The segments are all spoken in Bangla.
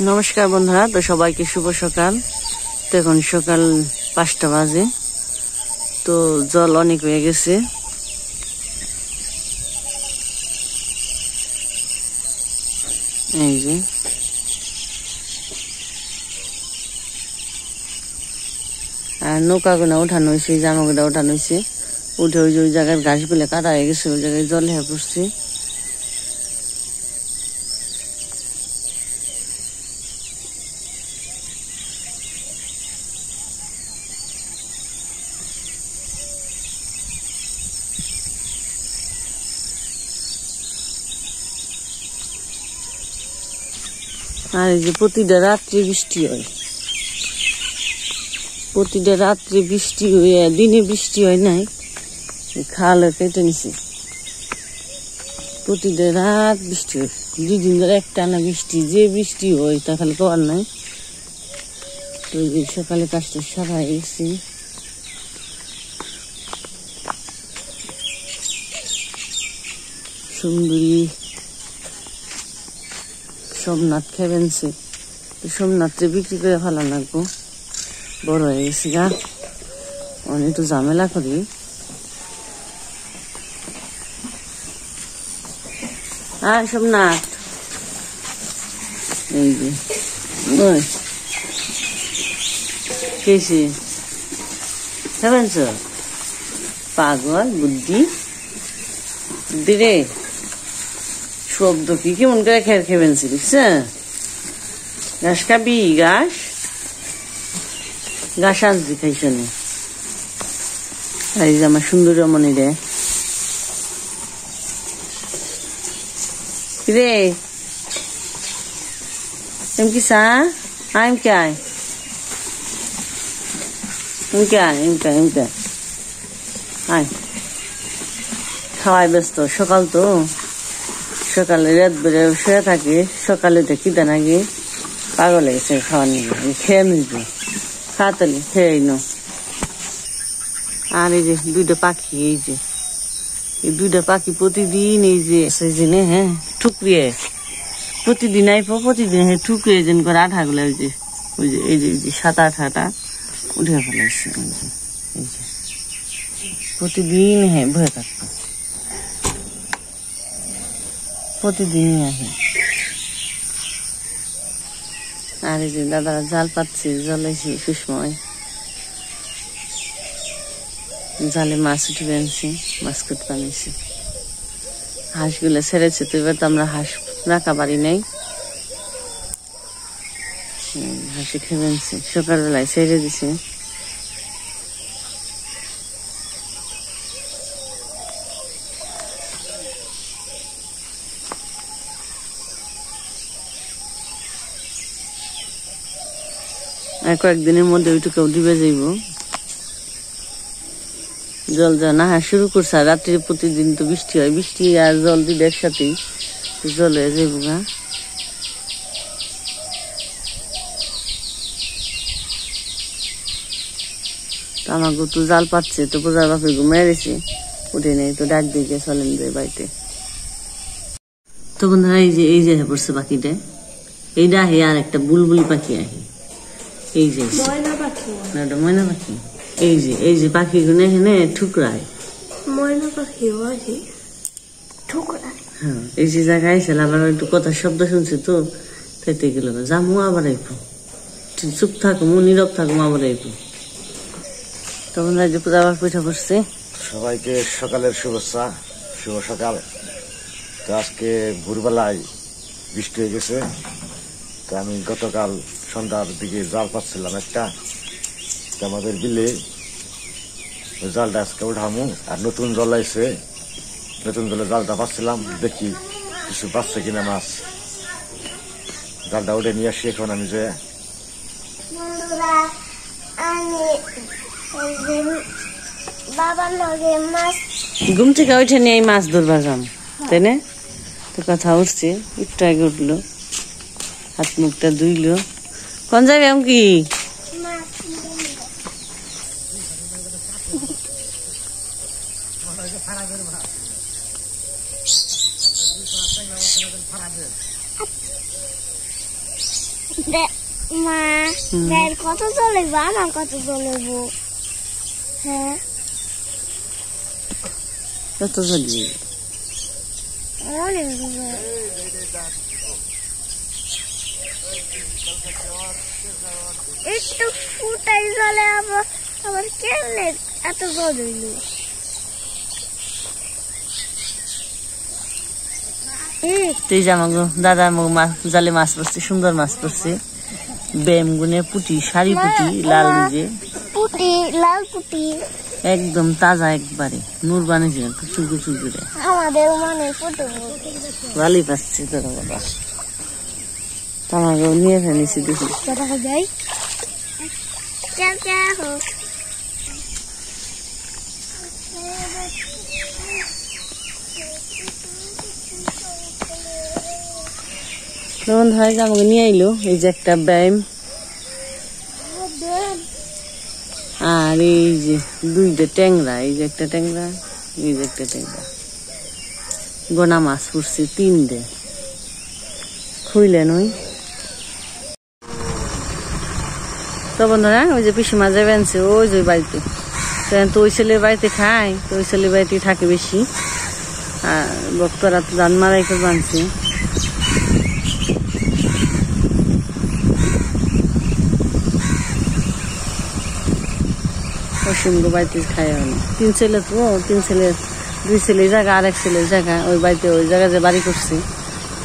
নমস্কার বন্ধুরা, তো সবাইকে শুভ সকাল। তো এখন সকাল পাঁচটা বাজে। তো জল অনেক হয়ে গেছে। এই যে। আর নৌকা গুনা উঠানো হয়েছে, জামা গুলা উঠানো হয়েছে। উঠে ওই যে ওই জায়গার কাটা হয়ে গেছে, ওই জায়গায় জল হয়ে পড়ছে। আর এই যে প্রতিটা রাত্রে বৃষ্টি হয়। প্রতিটা রাত্রে বৃষ্টি হয়ে দিনে বৃষ্টি হয় নাই। খাল কেটে নিছে। প্রতিটা রাত বৃষ্টি হয়। দুই দিন ধরে একটা না বৃষ্টি, যে বৃষ্টি হয় তা খালি করার নাই। তো সকালে কাজটা সারা গেছি। সুন্দরী সোমনাথ খেবেনছে। সোমনাথে বিক্রি করে ভালো লাগবো। বড় হয়ে গেছি গা। অনেক একটু ঝামেলা করি। হ্যাঁ সোমনাথ। এই যে খেবেনছ? পাগল, বুদ্ধি? দিরে শব্দ কি কেমন করে খের খেবেন দেখছে ঘাস খাবি ঘাস ঘাস আসবি খাইছে না আমার সুন্দর রমণী রে রে এম কি সা আইম কে আয়? এম কে আয়? এম কে এম কে আয়। খাওয়াই ব্যস্ত, সকাল তো। সকালে রাত বেড়ে শুয়ে থাকে, সকালে তো খিদে নাকি পাগল হয়েছে খাওয়া নিবে খেয়ে নিবে। খাতালি খেয়ে নো আর এই যে দুইটা পাখি, এই যে। এই দুইটা পাখি প্রতিদিন এই যে সেই জন্য হ্যাঁ ঠুকরিয়ে। প্রতিদিন আইপ প্রতিদিন হ্যাঁ ঠুকরিয়ে যেন করে আঠাগুলো ওই যে ওই যে, এই যে এই যে সাত আঠাটা উঠে ফেলাইছে, এই যে প্রতিদিন হ্যাঁ ভয় থাকতো প্রতিদিনই আসে। আর এই যে দাদারা জাল পাচ্ছে জলেছি সুসময় জালে মাছ উঠে আনছি মাছ কুট বানিয়েছি হাঁসগুলো ছেড়েছে, তো এবার তো আমরা হাঁস রাখা বাড়ি নাই। হাঁসি খেয়ে আনছি সকালবেলায় ছেড়ে দিছে। কয়েকদিনের মধ্যে ওইটুকু ডিবে যাইব। জল যা না শুরু করছে, আর রাত্রে প্রতিদিন তো বৃষ্টি হয়, বৃষ্টি আর জল দিলে একসাথেই জল হয়ে যাইব গা। আমাকে তো জাল পাচ্ছে, তো পূজার বাপে ঘুমিয়ে গেছে উঠে নেই তো ডাক দিয়ে গিয়ে চলেন যে বাড়িতে। তো বন্ধুরা, এই যে এই যে পড়ছে পাখিটা এইটা আহে আর একটা বুলবুলি পাখি আহে। এই যে ময়না পাখি। না, ময়না পাখি। এই যে এই যে পাখিগুলো এখানে ঠুকরায়। ময়না ঠুকরা হ্যাঁ এই যে জায়গায় আইসাল আবার একটু কথা শব্দ শুনছে তো তাইতে গেল না যামু আবার আইপো চুপ থাকো মু নীরব থাকো আবার আইপো তখন রাজ্য পূজা আবার পিঠা করছে সবাইকে সকালের শুভেচ্ছা শুভ সকাল। তো আজকে ভোরবেলায় বৃষ্টি হয়ে গেছে। তো আমি গতকাল সন্ধ্যার দিকে জাল পাচ্ছিলাম একটা। আমাদের বিলে ওই জালটা আজকে উঠামু আর নতুন জল আইছে। নতুন জলে জালটা পাচ্ছিলাম দেখি কিছু পাচ্ছে কিনা মাছ। জালটা উঠে নিয়ে আসি এখন আমি যে। আমি এই যে বাবার লগে মাছ ঘুম থেকে ওইটা নিয়ে মাছ ধরবা যাম তাই না? তো কথা উঠছে একটু আগে উঠল হাত মুখটা ধুইলো। 건자매 연기. 네, 엄마, 음. 내일 거쳐 졸리고, 아마 거쳐 졸리고. 해. 거쳐 졸리고. 어디 거쳐 졸리고. একটু ফুটাই জলে আবার আবার কেমনে এত জল হইল? তুই যে আমাকে দাদা আমাকে মাছ জালে মাছ পড়ছে সুন্দর মাছ পড়ছে। ব্যায়াম গুনে পুটি শাড়ি পুটি লাল যে পুটি লাল পুটি। একদম তাজা একবারে নূর বানিয়েছে কুচুর কুচুর করে আমাদের মনে পুটি। ভালোই পাচ্ছে তোরা বাবা। তা নিয়ে ফেলেছি দেখি আমাকে নিয়ে আইলো এই যে একটা ব্যায়াম আর এই যে দুইটা ট্যাংরা এই যে একটা ট্যাংরা এই যে একটা ট্যাংরা গোনা মাছ পড়ছে তিনটে খুইলেন ওই তো বন্ধুরা, ওই যে পিসিমা যাবে আনছে ওই যে বাড়িতে। তো ওই ছেলের বাড়িতে খায়, তো ওই ছেলের বাড়িতেই থাকে বেশি। আর বক্তরা তো দান মারাই করে বানছে অসীম বাড়িতে খায় না। তিন ছেলে তো, তিন ছেলের দুই ছেলের জায়গা, আর এক ছেলের জায়গা। ওই বাড়িতে, ওই জায়গায় যে বাড়ি করছে,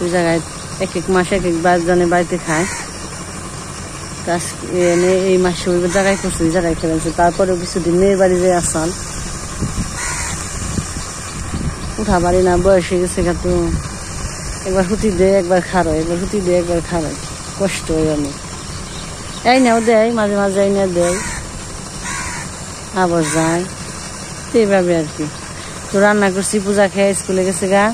ওই জায়গায় এক এক মাসে, এক এক বার জনে বাড়িতে খায়। আজকে এনে এই মাসে ওই জায়গায় করছে ওই জায়গায় খেলেছে তারপরেও কিছুদিন মেয়ের বাড়ি যে আসাল, উঠা বাড়ি না, বয়স হয়ে গেছে তো। একবার হুতি দেয় একবার খারো, একবার হুতি দেয় একবার খারো। কষ্ট হয় অনেক। এই নাও দেয়, মাঝে মাঝে এই না দেয়। আবার যায়। এইভাবে আর কি। তো রান্না করছি, পূজা খেয়ে স্কুলে গেছে গা।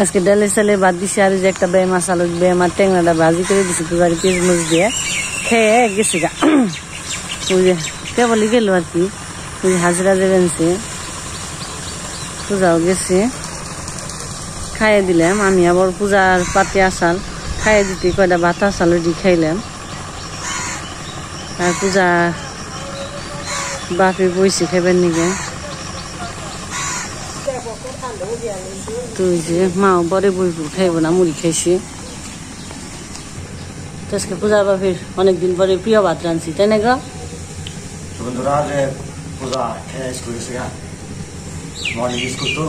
আজকে ডালে সালে বাদ দিছি আর যে একটা বেয়ে মাছ আলু বেয়ে মাছ ট্যাংরাটা ভাজি করে দিছি পূজারি পেঁয়াজ মরিচ দিয়ে খেয়ে গেছি গা। ওই যে কেবলই গেল আর কি। ওই হাজরা যে পূজাও গেছি। খাইয়ে দিলাম, আমি আবার পূজার পাতে আসাল। খাইয়ে দিতে কয়টা ভাত আসাল ওইটি খাইলাম। আর পূজা বাপে বইছে খাইবার নিগে তো ওই যে মাও পরে বই খাইব না মুড়ি খাইছে তো আজকে পূজা বাপের অনেকদিন পরে প্রিয় ভাত রাঁধছি তাই না গো তো বন্ধুরা যে পূজা খেয়ে স্কুল গেছে গা মর্নিং স্কুল তো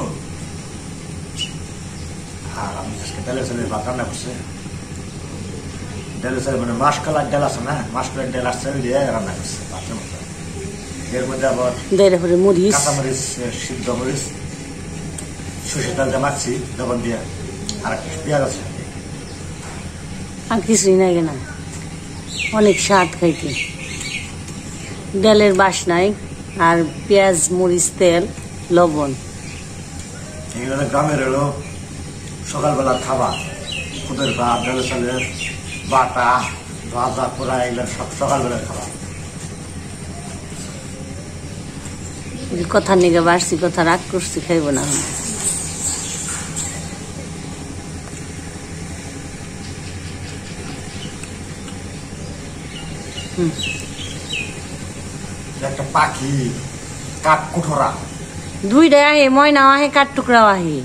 আর আমি আজকে ডালে ছেলে ভাত রান্না করছে ডালে ছেলে মানে মাসকলার ডাল আছে না মাসকলার ডাল আসছে ওই দিয়ে রান্না করছে ভাতের মতো এর মধ্যে আবার দেড় পরে মরিচ কাঁচামরিচ সিদ্ধ মরিচ সর্ষের ডাল দিয়ে মাখছি লবণ দিয়ে। আর পেঁয়াজ আছে। আর কিছুই নাই না অনেক স্বাদ খাইতে। ডালের বাসনায় আর পেঁয়াজ মরিচ তেল লবণ। এগুলো গ্রামের হলো সকালবেলার খাবার। খুদের ভাত ডালে চালের বাটা ভাজা পোড়া এগুলো সব সকালবেলার খাবার। কথা নিগে বাড়ছি কথা রাগ করছি খাইব না। একটা পাখি কুঠোরা। দুইটা আহে ময়না আহে কাঠ টুকরাও আহে।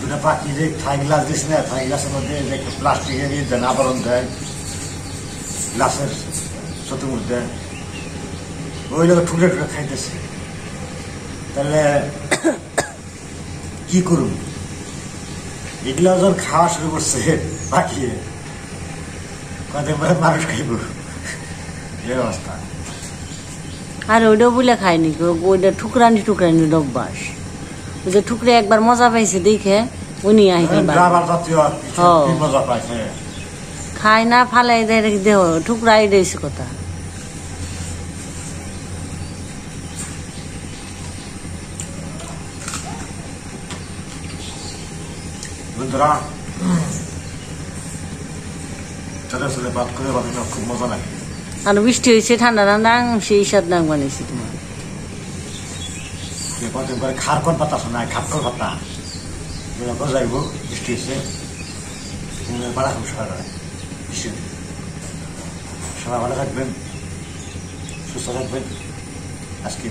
দুটো পাখি যে থাই গ্লাস দিস না থাই গ্লাসের মধ্যে প্লাস্টিকের ইয়ে আবরণ দেয় গ্লাসের চতুর্মুখ দেয় ওই লোক ঠুকে ঠুকে খাইতেছে। তাহলে কি করুন এগুলো যখন খাওয়া শুরু করছে পাখি কদিন পরে মানুষ খাইব। আর ওইটাও বলে খায়নি কেউ ওইটা ঠুকরানি ঠুকরানি অভ্যাস। ওই যে ঠুকরে একবার মজা পাইছে দেখে উনি পাইছে খায় না, ফালাই দেয় দেহ, ঠুকরাই দিয়েছে কথা। বন্ধুরা ছেলে ছেলে বাদ করে বাদ খুব মজা লাগে। আর বৃষ্টি হয়েছে, ঠান্ডা ঠান্ডা সেই স্বাদ নাম বানিয়েছি তোমার। খারকর পাতা শোনা খারকর পাতা। গজাইব বৃষ্টি হয়েছে। সবাই ভালো থাকবেন, সুস্থ থাকবেন। আজকে